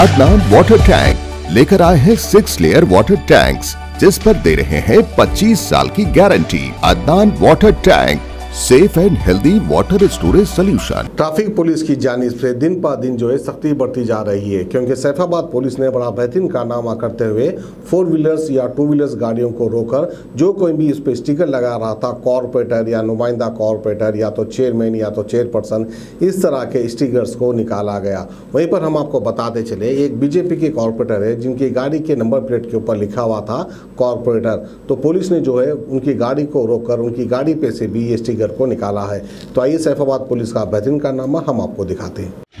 Adnan water tank लेकर आए हैं सिक्स लेयर वाटर टैंक्स जिस पर दे रहे हैं 25 साल की guarantee Adnan water tank safe and healthy water storage solution traffic police की जानी से दिन ब दिन जो है सख्ती बढ़ती जा रही है क्योंकि सैफाबाद पुलिस ने बड़ा बेहतरीन कारनामा करते हुए फोर व्हीलर्स या टू व्हीलर्स गाड़ियों को रोककर जो कोई भी इस पर स्टिकर लगा रहा था कॉरपोरेटर या नुमाइंदा कॉरपोरेटर या तो चेयरमैन या तो चेयरपर्सन इस तरह के स्टिकर्स को निकाला गया वहीं पर हम आपको बताते चले एक बीजेपी के कॉरपोरेटर है जिनकी गाड़ी के नंबर प्लेट के ऊपर लिखा हुआ था कॉरपोरेटर तो पुलिस ने जो है उनकी गाड़ी को रोक उनकी गाड़ी पे से भी ये स्टिकर फिगर को निकाला है तो आइए सैफाबाद पुलिस का बेहतरीन कारनामा हम आपको दिखाते हैं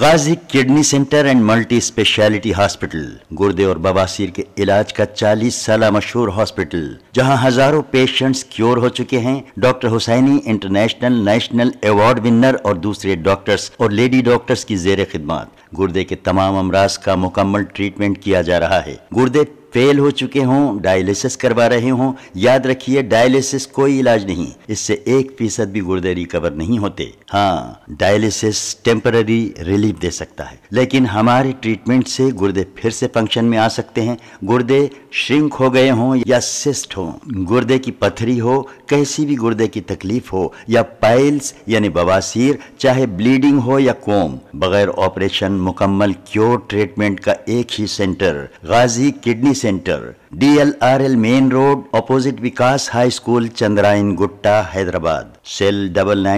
Ghazi kidney centre and multi speciality hospital गुर्दे और बवासीर के इलाज का 40 साल मशहूर हॉस्पिटल जहां हजारों पेशेंट्स क्योर हो चुके हैं doctor Husaini international national award winner और दूसरे डॉक्टर्स और लेडी डॉक्टर्स की जेर खिदमत गुर्दे के तमाम अमराज का मुकम्मल ट्रीटमेंट किया जा रहा है गुर्दे फेल हो चुके हों डायलिसिस करवा रहे हों याद रखिए डायलिसिस कोई इलाज नहीं इससे एक फीसद भी गुर्दे रिकवर नहीं होते हाँ डायलिसिस टेम्पररी रिलीफ दे सकता है लेकिन हमारे ट्रीटमेंट से गुर्दे फिर से फंक्शन में आ सकते हैं गुर्दे श्रिंक हो गए हों या सिस्ट हो गुर्दे की पथरी हो कैसी भी गुर्दे की तकलीफ हो या पाइल्स यानी बवासीर चाहे ब्लीडिंग हो या कोम बगैर ऑपरेशन मुकम्मल क्योर ट्रीटमेंट का एक ही centre Ghazi kidney Center, DLRL Main Road, opposite Vikas High School, Chandrayan Gutta, Hyderabad. Cell 9966930824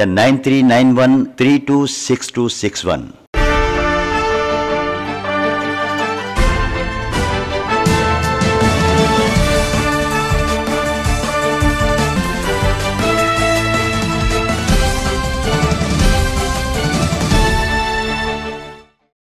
ya 9391326261.